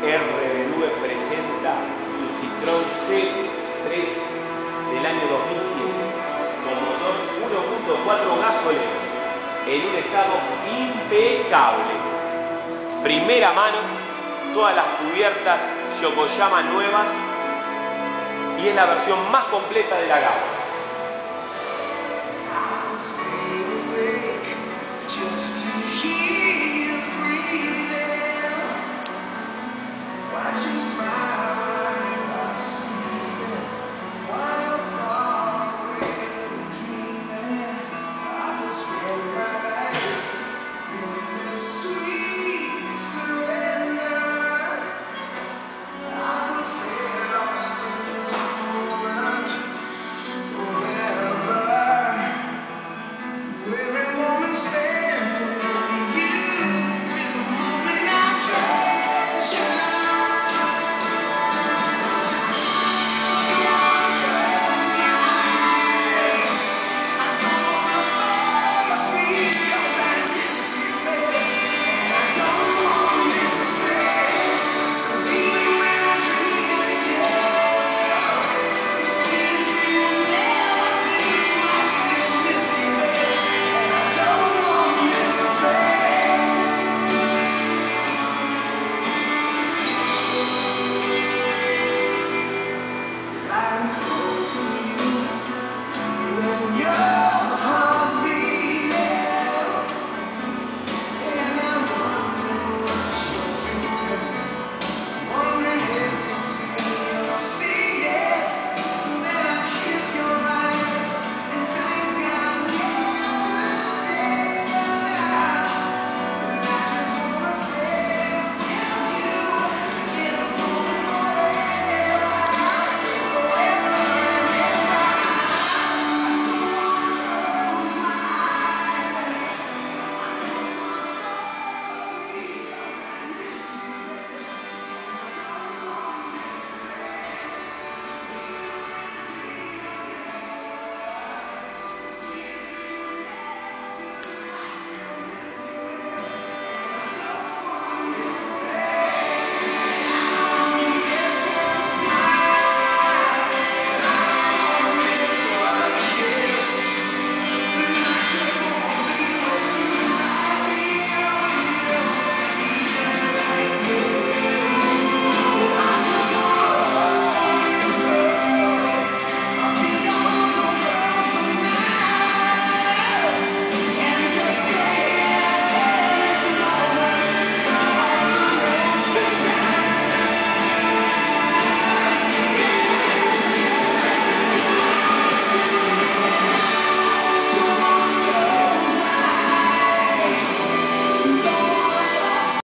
RBDUE presenta su Citroën C3 del año 2007 con motor 1.4 gasolina en un estado impecable. Primera mano, todas las cubiertas Yokoyama nuevas y es la versión más completa de la gama.